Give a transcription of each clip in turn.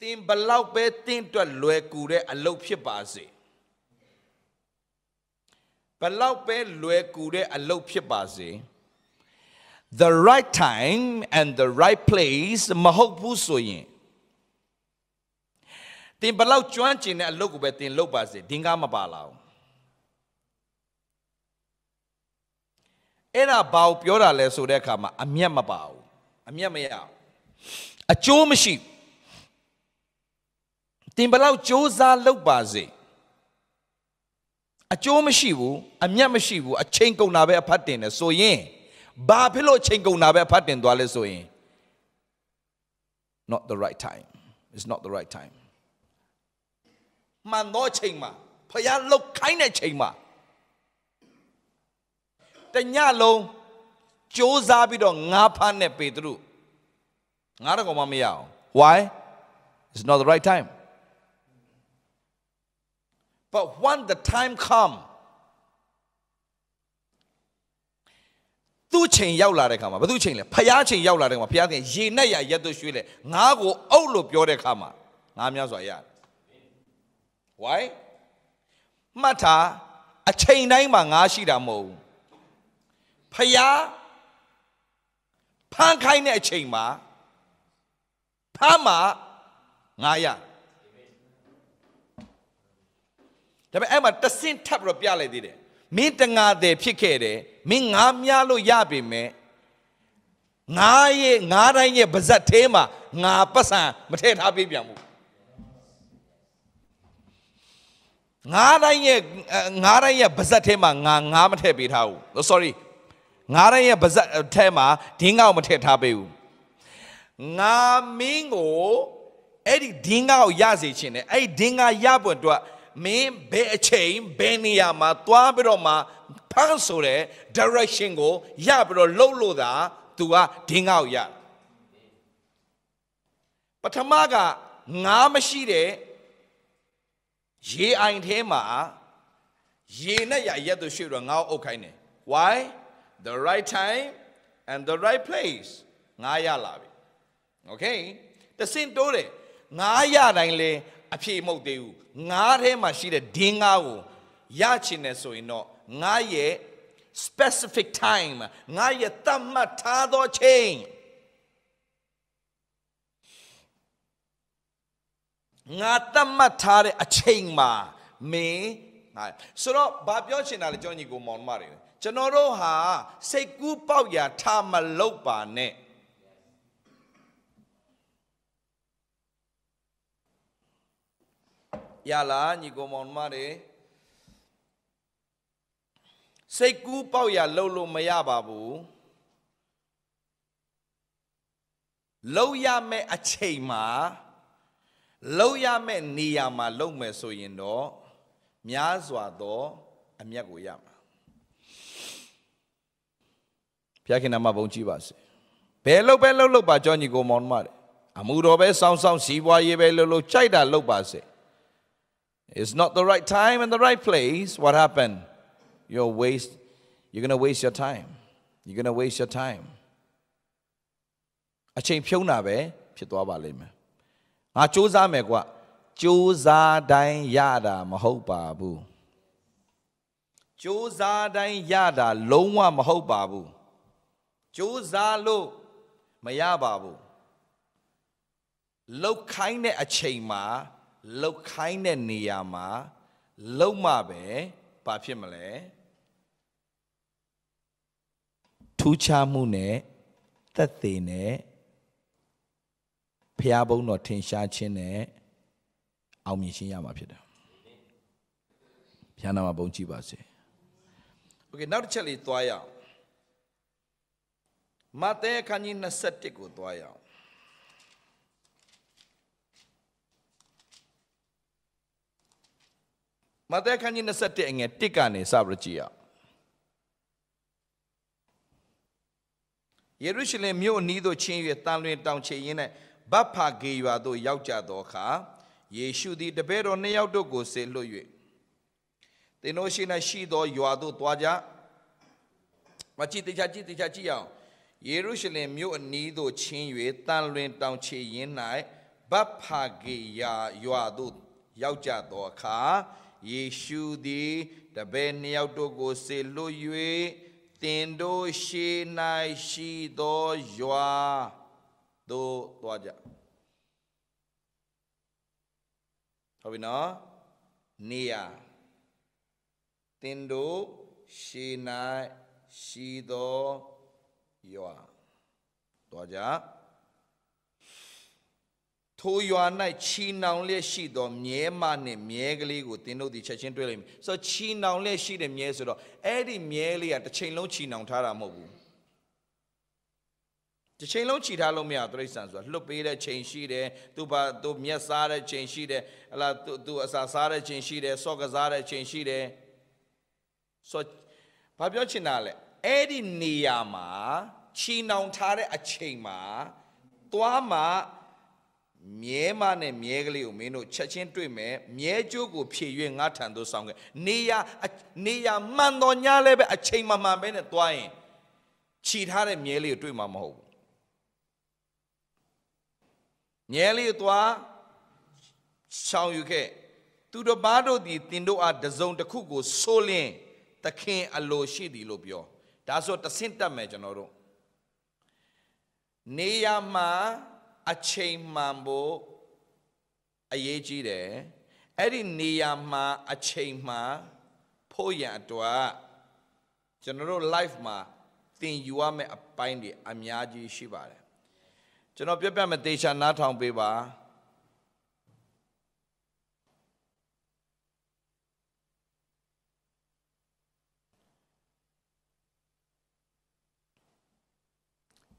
သင်ဘလောက်ပဲသင်အတွက်လွယ်ကူတဲ့အလုပ်ဖြစ်ပါစေဘလောက်ပဲလွယ်ကူတဲ့အလုပ်ဖြစ်ပါစေ the right time and the right place မဟုတ်ဘူးဆိုရင်သင်ဘလောက်ကျွမ်းကျင်တဲ့အလုပ်ကိုပဲသင်လုပ်ပါစေဒင်ကားမပါလာဘူးအဲ့ဒါဘာကိုပြောတာလဲဆိုတဲ့အခါမှာအမျက်မပါဘူးအမျက်မရဘူးအကျိုးမရှိဘူး သင်ဘလောက်စ조사လုပ်ပါစေအကျိုးမရှိဘူးအမျက်မရှိဘူးအချိန်ကုန်တာပဲအဖတ်တင်တယ်ဆိုရင်ဘာဖြစ်လို့အချိန်ကုန်တာပဲအဖတ်တင်သွားလဲဆိုရင် not the right time it's not the right time မှန်တော့ချိန်မှာဖယားလုတ်ခိုင်းတဲ့ချိန်မှာတညလုံးစ조사ပြီးတော့ငါးဖမ်းတဲ့ပေတရုငါးတော့ကောင်မမရအောင် why it's not the right time but when the time come သူ့ချိန်ရောက်လာတဲ့ခါမှာဘယ်သူချိန်လဲဖျားချိန်ရောက်လာတဲ့ခါမှာဖျားခင်ရေနဲ့ရရက်သွရွှေ့လေငါးကိုအုပ်လို့ပြောတဲ့ခါမှာငါးများစွာရတယ် why မှတ်ထားအချိန်တိုင်းမှာငါးရှိတာမဟုတ်ဘူးဖျားဖမ်းခိုင်းတဲ့အချိန်မှာဖမ်းမှာငါးရ ဒါပေမဲ့အဲ့မှာတဆင့်ထပ်ပြီးတော့ပြလိုက်သေးတယ်မင်းတငါတယ်ဖြစ်ခဲ့တယ်မင်းငါးများလို့ရပြီမဲ့ငါးရဲ့ငါးတိုင်းရဲ့ပါဇက်သေးမှာငါပတ်စံမထည့်ထားပေးပြန်ဘူးငါးတိုင်းရဲ့ငါးတိုင်းရဲ့ပါဇက်သေးမှာငါငါးမထည့်ပေးထားဘူး sorry ငါးတိုင်းရဲ့ပါဇက်ထဲမှာဒင်းကောက်မထည့်ထားပေးဘူးငါမင်းကိုအဲ့ဒီဒင်းကောက်ရစေခြင်းနဲ့အဲ့ဒီဒင်းကရပွင့်တော့ မင်းဘယ်အချိန်ဘယ်နေရာမှာသွားပြီးတော့မှဖန်းဆိုတဲ့ direction ကိုရပြီးတော့လှုပ်လို့သာ तू ကဒင်းကောက်ရပထမကငါမရှိတဲ့ရေအိုင်ထဲမှာရေနဲ့ရရက်သူရွှေ့တော့ငါ့ကိုအုပ်ခိုင်းတယ် why the right time and the right place ငါရလာပြီ okay တစင်တိုးတယ်ငါရတိုင်းလဲ အဖြေမဟုတ်သေးဘူးငါထဲမှာရှိတဲ့ဒင်းငါကိုရချင်တယ်ဆိုရင်တော့ငါရဲ့ specific time ငါရဲ့သတ်မှတ်ထားသောချိန်ငါသတ်မှတ်ထားတဲ့အချိန်မှာမင်းငါဆိုတော့ဘာပြောချင်တာလဲကျွန်တော်ညီကိုမောင်မတွေကျွန်တော်တို့ဟာစိတ်ကူးပေါက်ရာထားမလုပ်ပါနဲ့ ရလားညီကိုမောင်မတွေစိတ်ကူးပေါက်ရာလှုပ်လို့မရပါဘူးလှုပ်ရမယ့်အချိန်မှာလှုပ်ရမယ့်နေရာမှာလှုပ်မယ်ဆိုရင်တော့များစွာသောအမျက်ကိုရမှာဖျားခင်နာမဘုန်းကြီးပါစေဘယ်လှုပ်ပဲလှုပ်လှုပ်ပါကြောညီကိုမောင်မတွေအမှုတော်ပဲစောင်းစောင်းစီးပွားရေးပဲလှုပ်လှုပ်ကြိုက်တာလှုပ်ပါစေ It's not the right time and the right place. What happened? You're waste. You're gonna waste your time. You're gonna waste your time. အချိန်ဖြုံးတာပဲဖြစ်သွားပါလိမ့်မယ်။ငါစူးစမ်းမယ်ကွာ။စူးစမ်းတိုင်းရတာမဟုတ်ပါဘူး။စူးစမ်းတိုင်းရတာလုံးဝမဟုတ်ပါဘူး။စူးစမ်းလို့မရပါဘူး။လောက်ခိုင်းတဲ့အချိန်မှာ လှုပ်ခိုင်းတဲ့နေရာမှာလှုပ်မှပဲဘာဖြစ်မလဲထူးခြားမှုနဲ့သက်သေနဲ့ဖျားဘုံတော်ထင်ရှားခြင်းနဲ့အောင်မြင်ခြင်းရမှာဖြစ်တယ်ဖျားနာမှာဘုံကြည့်ပါစေโอเคနောက်တစ်ချက်လေးသွားရအောင်မဿဲခန်းကြီး21ကိုသွားရအောင် မဿဲခန်းကြီး21အငယ်1ကနေစပြီးကြည့်ရအောင်ယေရုရှလင်မြို့အနီးသို့ချင်း၍တန်လွင်တောင်ချေရင်း၌ဗတ်ဖာဂေရွာသို့ရောက်ကြသောအခါယေရှုသည်တပည့်တော်နှစ်ယောက်တို့ကိုဆေလွှတ်၍သင်တို့ရှိ၌ရှိသောရွာသို့သွားကြမကြည့်တခြားကြည့်တခြားကြည့်အောင်ယေရုရှလင်မြို့အနီးသို့ချင်း၍တန်လွင်တောင်ချေရင်း၌ဗဗတ်ဖာဂေယာရွာသို့ရောက်ကြသောအခါ ယေရှုသည်တပည့်နှစ်ယောက်တို့ကိုဆေလွတ်၍တင်တို့ရှေး၌ရှိသောရွာသို့သွားကြဟုတ်ပြီနော်နေရတင်တို့ရှေး၌ရှိသောရွာသွားကြ ထိုရွာ၌ချီနှောင်လျက်ရှိသောမြဲမနှင့်မြဲကလေးကိုသင်တို့ဒီချက်ချင်းတွေ့လိမ့်မယ်ဆိုတော့ချီနှောင်လျက်ရှိတဲ့မြဲဆိုတော့အဲ့ဒီမြဲလေးကတစ်ချိန်လုံးချီနှောင်ထားတာမဟုတ်ဘူးတစ်ချိန်လုံးချီထားလို့မရဘူးတိရစ္ဆာန်ဆိုတာလွတ်ပေးတဲ့ချိန်ရှိတယ်သူပါသူမျက်စားတဲ့ချိန်ရှိတယ်ဟလာသူသူအစာစားတဲ့ချိန်ရှိတယ်စော့ကစားတဲ့ချိန်ရှိတယ်ဆိုဘာပြောချင်တာလဲအဲ့ဒီနေရာမှာချီနှောင်ထားတဲ့အချိန်မှာသွားမှ မြဲမနဲ့မြဲကလေးကိုမင်းတို့ချက်ချင်းတွေ့မယ်မြဲကျိုးကိုဖြည့်၍ငါထံသို့ဆောင်ခဲ့နေရနေရမှန်တော်ညာလည်းပဲအချိန်မှမှန်ပဲနဲ့သွားရင်ခြိထားတဲ့မြဲလေးကိုတွေ့မှာမဟုတ်ဘူးမြဲလေးကိုသွားဆောင်ယူခဲ့သူတို့ဘာတို့သည်တင်တို့အားတစုံတစ်ခုကိုဆိုလင်းသခင်အလိုရှိသည်လို့ပြောဒါဆိုတဆင့်တက်မယ်ကျွန်တော်တို့နေရမှာ အချိန်မှန်ဖို့အရေးကြီးတယ်အဲ့ဒီနေရာမှာအချိန်မှန်ဖို့ရန်အတွက်ကျွန်တော်တို့ life မှာသင်ယူရမယ့်အပိုင်းတွေအများကြီးရှိပါတယ်ကျွန်တော်ပြပြမယ်တေချာနားထောင်ပေးပါ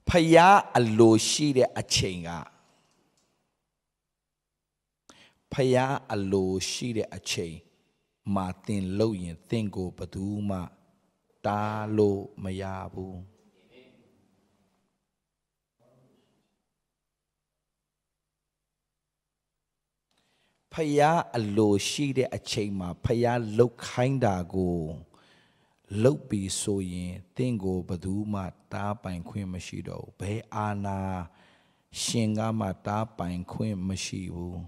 ဖယားအလိုရှိတဲ့အချိန်ကဖယားအလိုရှိတဲ့အချိန်မှာသင်လို့ရင်သင်ကိုဘယ်သူမှတားလို့မရဘူးဖယားအလိုရှိတဲ့အချိန်မှာဖယားလှုပ်ခိုင်းတာကို လုတ်ပြီးဆိုရင်တင့်ကိုဘသူမှတားပိုင်ခွင့်မရှိတော့ဘူးဘယ်အာနာရှင်ကမှတားပိုင်ခွင့်မရှိဘူး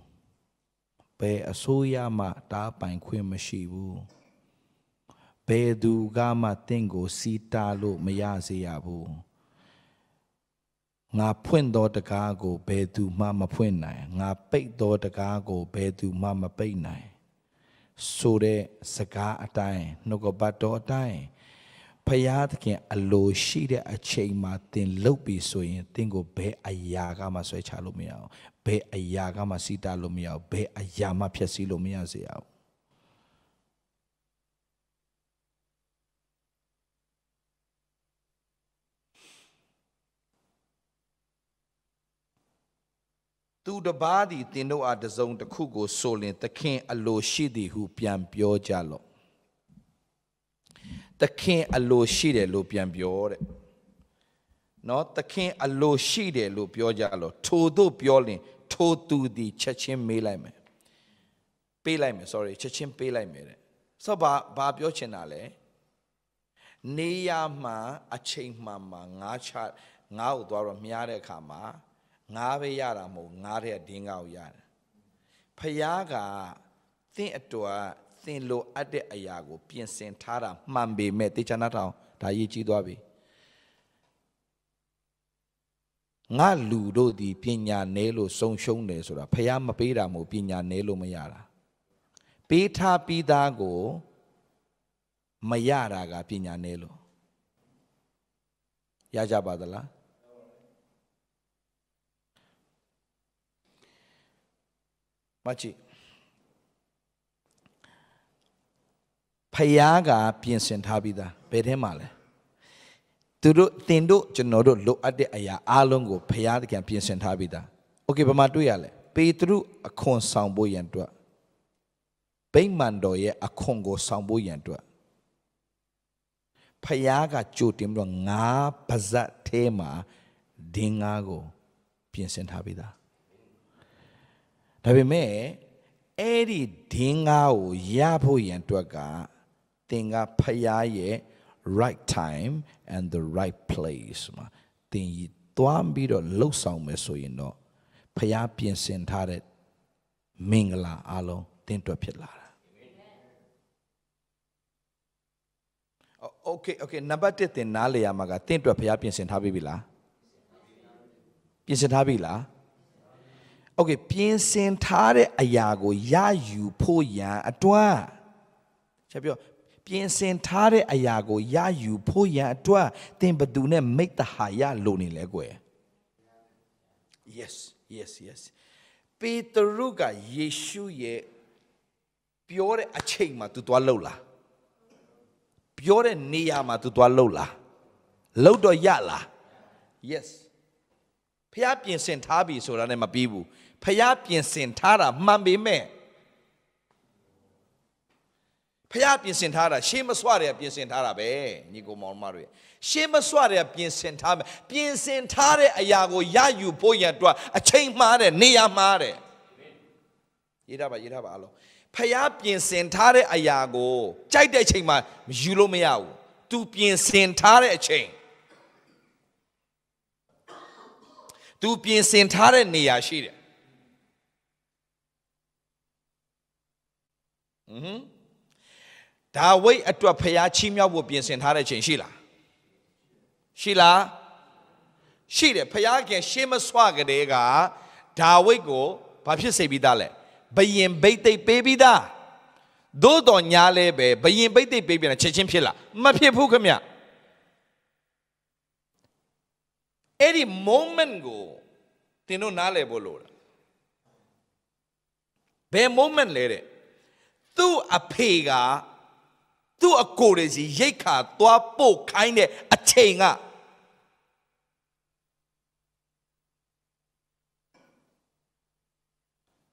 ဘယ်အစိုးရမှတားပိုင်ခွင့်မရှိဘူးဘယ်သူကမှတင့်ကိုစီတာလို့မရစေရဘူးငါဖွင့်သောတကားကိုဘယ်သူမှမဖွင့်နိုင်ငါပိတ်သောတကားကိုဘယ်သူမှမပိတ်နိုင် ဆိုတဲ့စကားအတိုင်းနှုတ်ကပတ်တော်အတိုင်းဖယားသခင်အလိုရှိတဲ့အချိန်မှာသင်လှုပ်ပြီဆိုရင်သင်ကိုဘယ်အရာကမှဆွဲချလို့မရအောင်ဘယ်အရာကမှစီတာလို့မရအောင်ဘယ်အရာမှဖျက်ဆီးလို့မရစေအောင် သူတပားသည်တင်တို့အားတစုံတစ်ခုကိုဆိုလင်သခင်အလိုရှိသည်ဟုပြန်ပြောကြလော့သခင်အလိုရှိတယ်လို့ပြန်ပြောတဲ့နော်သခင်အလိုရှိတယ်လို့ပြောကြလော့ထိုတို့ပြောလင်ထိုသူသည်ချက်ချင်းမေးလိုက်မယ်ပေးလိုက်မယ် sorry ချက်ချင်းပေးလိုက်မယ်တဲ့ဆိုတော့ဘာဘာပြောချင်တာလဲနေရမှာအချိန်မှန်မှာငါးချငါ့ကိုသွားတော့မြားတဲ့အခါမှာ ငါးပဲရတာမဟုတ်ငါးတဲ့ဒင်းကောက်ရတယ်ဖယားကသင်အတွက်သင်လိုအပ်တဲ့အရာကို ပြင်ဆင်ထားတာမှန်ပေမဲ့တေချာနာထောင်ဒါရေးကြည့်သွားပြီငါလူတို့ဒီပညာနဲလို့စုံရှုံးတယ်ဆိုတာဖះမပေးတာမို့ပညာနဲလို့မရတာပေးထားပြီးသားကိုမရတာကပညာနဲလို့ရကြပါသလား မချီဖယားကပြင်ဆင်ထားပြီးသားဘယ်ထဲမှာလဲသူတို့တင်တို့ကျွန်တော်တို့လိုအပ်တဲ့အရာအားလုံးကိုဖယားတကယ်ပြင်ဆင်ထားပြီးသားโอเคဘာမှတွေ့ရလဲပေတရုအခွန်ဆောင်ဖို့ရန်အတွက်ဗိမာန်တော်ရဲ့အခွန်ကိုဆောင်ဖို့ရန်အတွက်ဖယားကကြိုတင်ပြီးတော့ငါးပါဇက်ထဲမှာဒင်းငါးကိုပြင်ဆင်ထားပြီးသား ဒါပေမဲ့အဲ့ဒီဒင်းကားကိုရဖို့ရန်အတွက်ကသင်ကဖရာရဲ့ right time and the right place မှာသင်သွားပြီးတော့လှုပ်ဆောင်မယ်ဆိုရင်တော့ဖရာပြင်ဆင်ထားတဲ့မင်္ဂလာအလုံးသင်အတွက်ဖြစ်လာတာ Okay okay နံပါတ်1သင်နားလေရမှာကသင်အတွက်ဖရာပြင်ဆင်ထားပြီလားပြင်ဆင်ထားပြီလား โอเคပြင်ဆင်ထားတဲ့အရာကိုရယူဖို့ရန်အတွက်ချက်ပြောပြင်ဆင်ထားတဲ့အရာကိုရယူဖို့ရန်အတွက်သင်ဘသူနဲ့မိတ္တဟာရလိုနေလဲကွယ် yes yes yes ပေတရုကယေရှုရဲ့ပြောတဲ့အချိန်မှာ तू သွားလှုပ်လားပြောတဲ့နေရာမှာ तू သွားလှုပ်လားလှုပ်တော့ရလား yes ဖះပြင်ဆင်ထားပြီဆိုတာနဲ့မပြီးဘူး ဖះပြင်ဆင်ထားတာမှန်ပေမဲ့ဖះပြင်ဆင်ထားတာရှေးမစွတဲ့ပြင်ဆင်ထားတာပဲညီကိုမောင်မတို့ရှေးမစွတဲ့ပြင်ဆင်ထားမယ်ပြင်ဆင်ထားတဲ့အရာကိုရယူဖို့ရန်အတွက်အချိန်မှားတဲ့နေရာမှားတဲ့ရေးထားပါရေးထားပါအလုံးဖះပြင်ဆင်ထားတဲ့အရာကိုကြိုက်တဲ့အချိန်မှာယူလို့မရဘူး तू ပြင်ဆင်ထားတဲ့အချိန် तू ပြင်ဆင်ထားတဲ့နေရာရှိတယ် ဟွန်းဒါဝိတ်အတွက်ဖျားချီးမြှောက်ဖို့ပြင်ဆင်ထားတဲ့ချိန်ရှိလားရှိလားရှိတယ်ဖျားခင်ရှေးမဆွကတဲ့ကဒါဝိတ်ကိုဘာဖြစ်စေပြီးသားလဲဘယင်ဘိတ်သိပ်ပေးပြီးသားသို့တော်ညာလဲပဲဘယင်ဘိတ်သိပ်ပေးပြန်ချက်ချင်းဖြစ်လားမဖြစ်ဘူးခင်ဗျအဲ့ဒီ moment ကိုသင်တို့နားလည်ဖို့လိုလားဘယ် moment လဲတဲ့ သူ့အဖေကသူ့အကိုတွေစီရိတ်ခါသွားပို့ခိုင်းတဲ့အချိန်က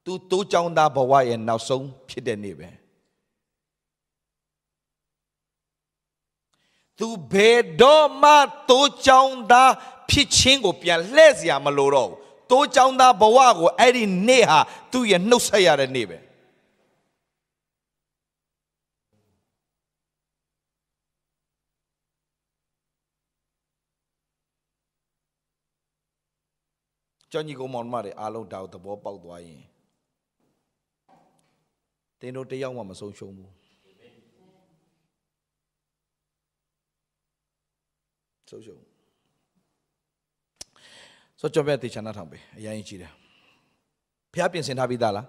သူတိုးချောင်းသားဘဝရဲ့နောက်ဆုံးဖြစ်တဲ့နေ့ပဲသူဘယ်တော့မှတိုးချောင်းသားဖြစ်ချင်းကိုပြန်လှည့်စရာမလိုတော့ဘူးတိုးချောင်းသားဘဝကိုအဲ့ဒီနေ့ဟာသူ့ရဲ့နှုတ်ဆက်ရတဲ့နေ့ပဲ ကြောင့်ညီကောင်မောင်မတွေအားလုံးဒါကိုသဘောပေါက်သွားရင်တင်းတို့တယောက်မှမဆုံးရှုံးဘူးဆုံးရှုံးဆိုကြပဲတေချာနာထောင်ပဲအရင်ကြီးတယ်ဖះပြင်ဆင်ထားပြီးသားလား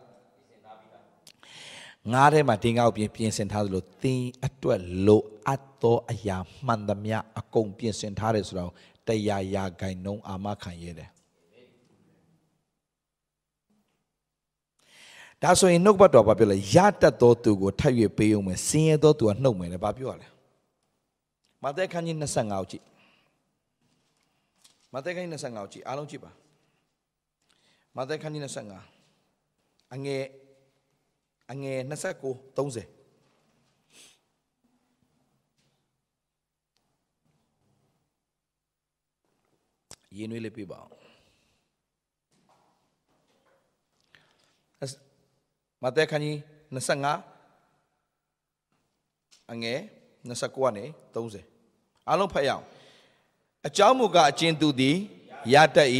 ငားထဲမှာတင်းကောက်ပြင်ပြင်ဆင်ထားသလိုသင်အတွက်လိုအပ်သောအရာမှန်သမျှအကုန်ပြင်ဆင်ထားတယ်ဆိုတော့တရားရာဂိုင်နှုံးအာမခံရတယ် ဒါဆိုရင်နှုတ်ဘတ်တော်ဘာပြောလဲရတတ်သောသူကိုထပ်၍ပေးအောင်မယ်စင်ရသောသူကနှုတ်မယ်လေဘာပြောရလဲမဿဲခန်းကြီး25ကိုကြည့်မဿဲခန်းကြီး25ကိုကြည့်အားလုံးကြည့်ပါမဿဲခန်းကြီး25အငယ်အငယ်29 30ရင်းနှွေးလေးပြပါအောင် မဿဲခန်းကြီး25အငယ်29ကနေ30အားလုံးဖတ်ရအောင်အကြောင်းမူကားအကျဉ်သူသည်ရတတ်၏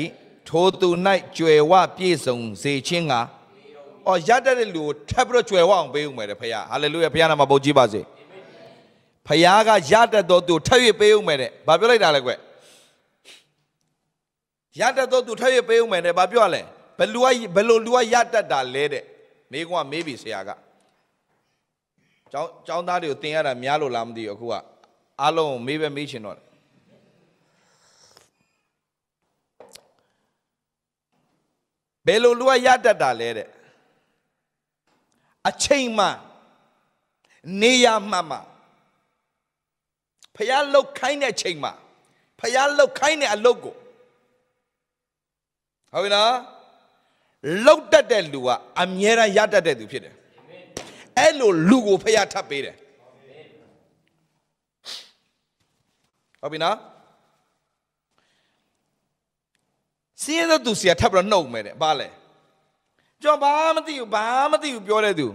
ထိုသူ၌ကြွယ်ဝပြည့်စုံစေခြင်းကအော်ရတတ်တဲ့လူကိုထပ်ပြီးတော့ကြွယ်ဝအောင်ပေးဦးမယ်တဲ့ဖခင်ဟာလေလုယာဖခင်နာမှာပုံကြည့်ပါစေဖခင်ကရတတ်တော်သူထပ်၍ပေးဦးမယ်တဲ့ဘာပြောလိုက်တာလဲကွရတတ်တော်သူထပ်၍ပေးဦးမယ်တဲ့ဘာပြောရလဲဘလူကဘလူလူကရတတ်တာလဲတဲ့ မေးကွာမေးပြီဆရာကကျောင်းကျောင်းသားတွေကိုတင်ရတာများလို့လားမသိဘူးအခုကအားလုံးမေးပဲမေးချင်တော့ဘယ်လိုလူကရတတ်တာလဲတဲ့အချိန်မှနေရမှမှဖះလုတ်ခိုင်းတဲ့အချိန်မှဖះလုတ်ခိုင်းတဲ့အလုပ်ကိုဟုတ်ပြီနော် လောက်တတ်တဲ့လူကအမြဲတမ်းရတတ်တဲ့သူဖြစ်တယ်အဲ့လိုလူကိုဖះထပ်ပေးတယ်ဟုတ်ပြီနော်စီးရတဲ့သူစီကထပ်ပြီးတော့နှုတ်မယ်တဲ့ဘာလဲကျွန်တော်ဘာမသိဘူးဘာမသိဘူးပြောတဲ့သူ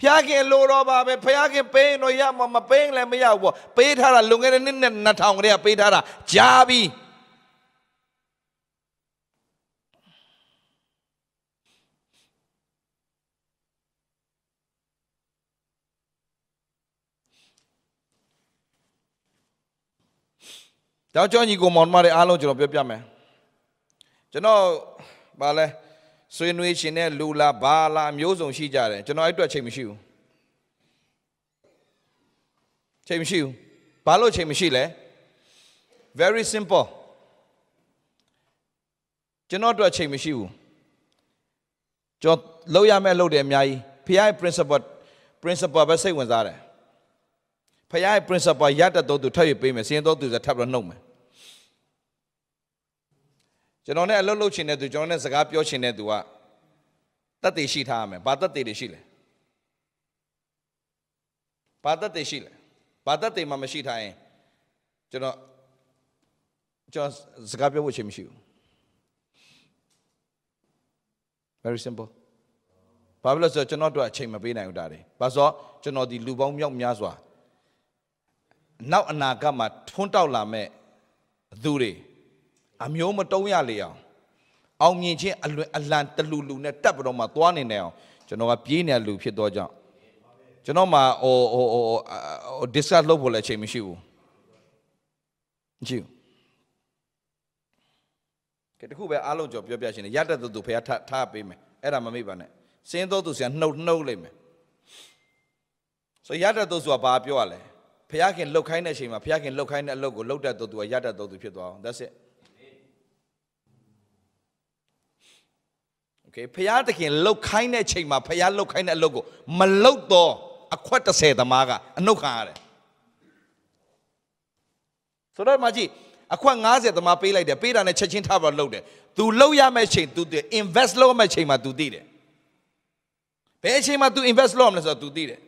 ဖျားခင်လိုတော့ပါပဲဖျားခင်ပေးရင်တော့ရမှာမပေးရင်လည်းမရဘူးပေါ့ပေးထားတာလွန်ခဲ့တဲ့နှစ်နဲ့2000ကလေးကပေးထားတာကြာပြီ တောက်ကြောညီကိုမောင်မတွေအားလုံးကျွန်တော်ပြောပြမယ်ကျွန်တော်ဗာလဲဆွေးနွေးရှင်တဲ့လူလားဘာလားအမျိုးစုံရှိကြတယ်ကျွန်တော်အဲ့အတွက်ချိန်မရှိဘူးချိန်မရှိဘူးဘာလို့ချိန်မရှိလဲ very simple ကျွန်တော်အတွက်ချိန်မရှိဘူးကျွန်တော်လောက်ရမယ့်လုပ်တယ်အများကြီးဖခင်ရဲ့ principle principle ပဲစိတ်ဝင်စားတယ် ဖခင်ရဲ့ principle ရတတ်တော့သူထပ်ရပေးမယ်စရင်တော့သူစထပ်ပြီးနှုတ်မယ်ကျွန်တော်နဲ့အလုပ်လုပ်ချင်တဲ့သူကျွန်တော်နဲ့စကားပြောချင်တဲ့သူကတတ်သိရှိထားရမယ်ဘာတတ်သိတွေရှိလဲဘာတတ်သိရှိလဲဘာတတ်သိမှမရှိထားရင်ကျွန်တော်ကျွန်တော်စကားပြောဖို့ချိန်မရှိဘူး very simple ဘာဖြစ်လို့လဲဆိုတော့ကျွန်တော်တို့အချိန်မပေးနိုင်ဘူးဒါတွေဘာလို့ဆိုတော့ကျွန်တော်ဒီလူပေါင်းမြောက်များစွာ နောက်အနာဂတ်မှာထွန်းတောက်လာမဲ့သူတွေအမျိုးမတုံးရလေအောင်အောင်မြင်ခြင်းအလွယ်အလံတလူလူနဲ့တက်ပြီးတော့မှသွားနေနေအောင်ကျွန်တော်ကပြေးနေတဲ့လူဖြစ်တော့ကြောင့်ကျွန်တော်မှဟိုဟိုဟိုဟို discuss လုပ်ဖို့လည်းအချိန်မရှိဘူးမရှိဘူးကဲတခုပဲအားလုံးကြော်ပြောပြရှင်တယ်ရတတ်သူသူဖះထားထားပေးမယ်အဲ့ဒါမမေ့ပါနဲ့စင်းတော့သူဆရာနှုတ်နှုတ်လိုက်မယ်ဆိုရတတ်သူဆိုတာဘာပြောရလဲ ဖះခင်လှုပ်ခိုင်းတဲ့အချိန်မှာဖះခင်လှုပ်ခိုင်းတဲ့အလုပ်ကိုလှုပ်တတ်သူကရတတ်သူဖြစ်သွားအောင် that's it okay ဖះသခင်လှုပ်ခိုင်းတဲ့အချိန်မှာဖះလှုပ်ခိုင်းတဲ့အလုပ်ကိုမလှုပ်တော့အခွက်30သမားကအနှုတ်ခံရတယ်ဆိုတော့မကြီးအခွက်90သမားပေးလိုက်တယ်ပေးတာနဲ့ချက်ချင်းထားပြီးတော့လှုပ်တယ် तू လှုပ်ရမယ့်ချိန် तू တည် invest လုပ်ရမယ့်ချိန်မှာ तू သိတယ်ဘယ်အချိန်မှာ तू invest လုပ်ရမလဲဆိုတော့ तू သိတယ်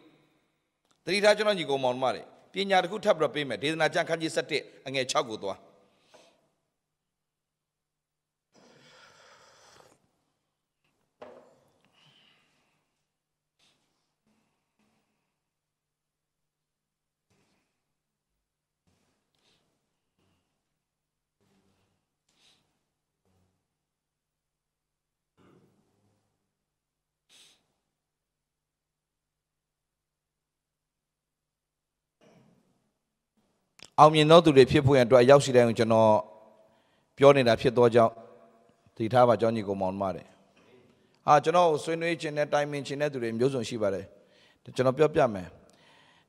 တတိထားကျွန်တော်ညီကောင်မောင်မတွေ ပညာတစ်ခုထပ်ပြီးတော့ပေးမယ်ဒေသနာကျမ်းခန်းကြီး7အငယ်6ကိုသွား အောင်မြင်သောသူတွေဖြစ်ဖို့ရန်အတွက်အရောက်ရှိတိုင်းကိုကျွန်တော်ပြောနေတာဖြစ်သောကြောင့်တည်ထားပါကြောင်းညီကောင်မောင်မတွေဟာကျွန်တော်ဆွေးနွေးခြင်းနဲ့တိုင်ပင်ခြင်းနဲ့သူတွေမျိုးစုံရှိပါတယ်ကျွန်တော်ပြောပြမယ်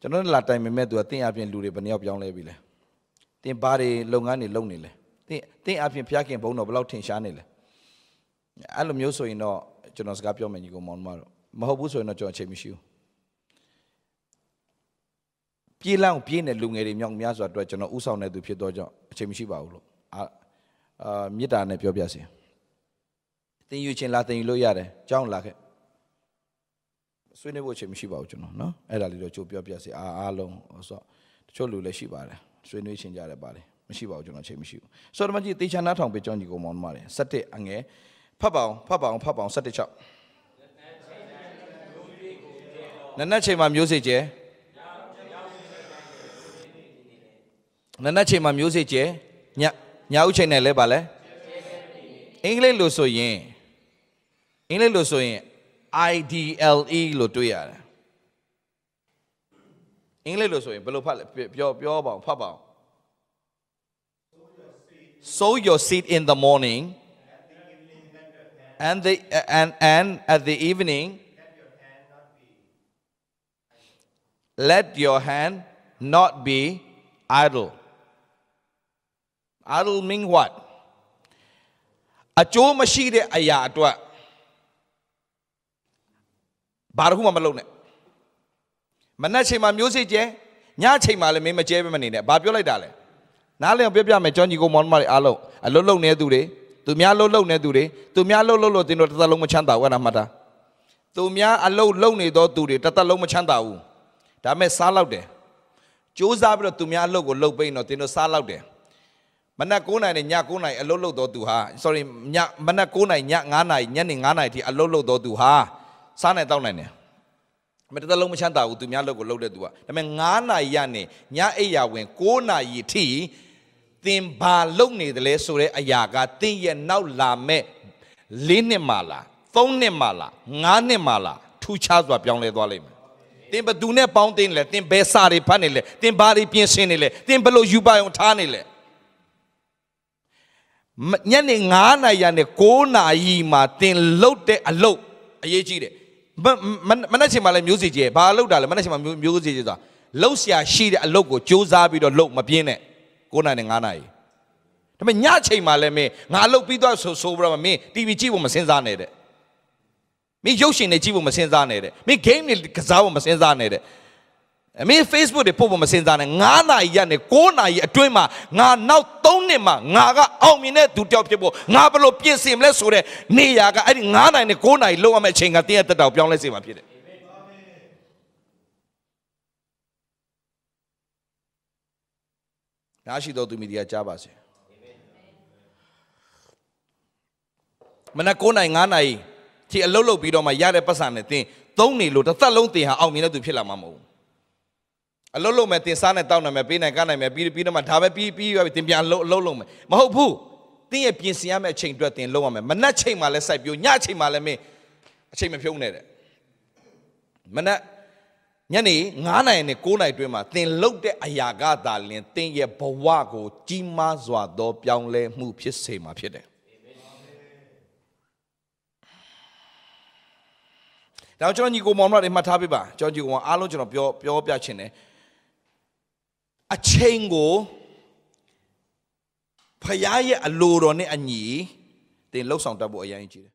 ကျွန်တော်လာတိုင်ပင်မဲ့သူကတင်းအပြင်လူတွေဘယ်နှယောက်ပြောင်းလဲပြီလဲတင်းဘာတွေလုပ်ငန်းတွေလုပ်နေလဲတင်းတင်းအပြင်ဖျားခင်ဘုံတော့ဘယ်လောက်ထင်ရှားနေလဲအဲ့လိုမျိုးဆိုရင်တော့ကျွန်တော်စကားပြောမယ်ညီကောင်မောင်မတို့မဟုတ်ဘူးဆိုရင်တော့ကျွန်တော်အချိန်မရှိဘူး ပြေးလောင်းပြေးနေလူငယ်တွေမြောက်များစွာအတွက်ကျွန်တော်ဥဆောင်နေသူဖြစ်တော့ကြောင့်အချိန်မရှိပါဘူးလို့အာအာမေတ္တာနဲ့ပြောပြစီသင်ယူခြင်းလာသင်ယူလို့ရတယ်ကြောင်းလာခဲ့ဆွေးနွေးဖို့အချိန်မရှိပါဘူးကျွန်တော်နော်အဲ့ဒါလေးတော့ကြိုပြောပြစီအားအားလုံးဆိုတော့တချို့လူလည်းရှိပါတယ်ဆွေးနွေးခြင်းကြတယ်ပါတယ်မရှိပါဘူးကျွန်တော်အချိန်မရှိဘူးဆိုတော့မကြီးတေချာနာထောင်ပေးကြောင်းကြီးကိုမောင်းပါတယ်7အငယ်ဖတ်ပါအောင်ဖတ်ပါအောင်ဖတ်ပါအောင်7 6နနက်ချိန်မှာမျိုးစေ့ကျဲ နနက်ချိန်မှာမျိုးစေ့ကျဲညညဦးချိန်နဲ့လဲပါလဲအင်္ဂလိပ်လို့ဆိုရင်အင်္ဂလိပ်လို့ဆိုရင် IDLE လို့တွေ့ရတယ်အင်္ဂလိပ်လို့ဆိုရင်ဘယ်လိုဖတ်လဲပြောပြောပါအောင်ဖတ်ပါအောင် sow your seed in the morning and the and and at the evening let your hand not be idle Idle mean what အကျိုးမရှိတဲ့အရာအတွက်ဘာတစ်ခုမှမလုပ်နဲ့မနက်ချိန်မှာမျိုးစိကျဲညချိန်မှာလည်းမင်းမကျဲပဲမနေနဲ့ဘာပြောလိုက်တာလဲနားလည်အောင်ပြောပြမယ်ကြောင်းကြီးကိုမောင်မတွေအားလုံးအလုတ်လုံနေသူတွေသူများလှုပ်လှုပ်နေသူတွေသူများလှုပ်လှုပ်လို့တင်းတို့တစ်သက်လုံးမချမ်းသာဘူးအဲ့ဒါမှတ်တာသူများအလုတ်လုံနေသောသူတွေတစ်သက်လုံးမချမ်းသာဘူးဒါမဲ့စားလောက်တယ်စူးစမ်းပြီးတော့သူများအလုတ်ကိုလှုပ်ပိန်းတော့တင်းတို့စားလောက်တယ် မနက်9နာရီနဲ့ည9နာရီအလုပ်လုပ်တော့သူဟာ sorry ညမနက်9နာရီည9နာရီညနေ9နာရီထိအလုပ်လုပ်တော့သူဟာစားနိုင်တောက်နိုင်တယ်မတသက်လုံးမချမ်းသာဘူးသူများလုပ်ကိုလုပ်တဲ့သူကဒါပေမဲ့9နာရီရနေညအိပ်ရာဝင်9နာရီထိသင်ဘာလုပ်နေတယ်လဲဆိုတဲ့အရာကသင်ရဲ့နောက်လာမဲ့၄နှစ်မှလား၃နှစ်မှလား၅နှစ်မှလားထူးခြားစွာပြောင်းလဲသွားလိမ့်မယ်သင်ဘသူနဲ့ပေါင်းတင်လဲသင်ဘယ်စာတွေဖတ်နေလဲသင်ဘာတွေပြင်ဆင်နေလဲသင်ဘယ်လိုယူပါအောင်ထားနေလဲမ ညနေ9နာရီနဲ့9နာရီမှာတင်လုတ်တဲ့အလုတ်အရေးကြီးတယ်မမမနေ့ချိန်မှာလည်းမျိုးစီကြီးဘာလုတ်တာလဲမနေ့ချိန်မှာမျိုးမျိုးစီကြီးဆိုတာလှုပ်ရှားရှိတဲ့အလုတ်ကိုစူးစမ်းပြီးတော့လုတ်မပြင်းနဲ့9နာရီနဲ့9နာရီဒါပေမဲ့ညချိန်မှာလည်းမင်းငါလုတ်ပြီးတော့ဆိုဆိုပြီးတော့မင်း TV ကြည့်ဖို့မစင်စားနဲ့တဲ့မင်းရုပ်ရှင်တွေကြည့်ဖို့မစင်စားနဲ့တဲ့မင်း game တွေကစားဖို့မစင်စားနဲ့တဲ့ အမေ Facebook တွေပို့ဖို့မစင်စားနဲ့9နာရီရနဲ့9နာရီအတွင်းမှာငါနောက်3နှစ်မှာငါကအောင်မြင်တဲ့သူတစ်ယောက်ဖြစ်ဖို့ငါဘယ်လိုပြင်ဆင်မလဲဆိုတဲ့နေရာကအဲ့ဒီ9နာရီနဲ့9နာရီလောက်ရမယ့်အချိန်ကတင်းရဲ့တက်တော်ပြောင်းလဲစေမှာဖြစ်တယ်နားရှိတော်သူမိဒီယာကြားပါစေမနက်9နာရီ9နာရီဒီအလုတ်လုတ်ပြီးတော့မှရတဲ့ပတ်စံနဲ့တင်းသုံးနေလို့တစ်သက်လုံးတင်ဟာအောင်မြင်တဲ့သူဖြစ်လာမှာမဟုတ်ဘူး အလုတ်လုတ်မဲ့တင်စားနဲ့တောက်နိုင်မဲ့ပေးနိုင်ကနိုင်မဲ့ပြီးပြီးတော့မှဒါပဲပြီးပြီးရပြီတင်ပြန်အလုတ်အလုတ်လုတ်မယ်မဟုတ်ဘူးတင်းရဲ့ပြင်ဆင်ရမယ့်အချိန်အတွက်တင်လုံးရမယ်မနက်ချိန်မှလည်းစိုက်ပြိုညချိန်မှလည်းမင်းအချိန်မဖြုံးနဲ့တဲ့မနက်ညနေ9နာရီနဲ့9နာရီတွင်းမှာသင်လုတ်တဲ့အရာကသာလင်သင်ရဲ့ဘဝကို ကြီးမားစွာသော ပြောင်းလဲမှုဖြစ်စေမှာဖြစ်တယ်။ဒါကြောင့်ကျွန်တော်ညီကိုမောင်မတွေမှတ်ထားပေးပါကျွန်တော်ညီကိုမောင်အားလုံးကျွန်တော်ပြောပြောပြချင်တယ် အချိန်ကိုဖရားရဲ့အလိုတော်နဲ့အညီသင်လှုပ်ဆောင်တတ်ဖို့အရင်ကြီးတယ်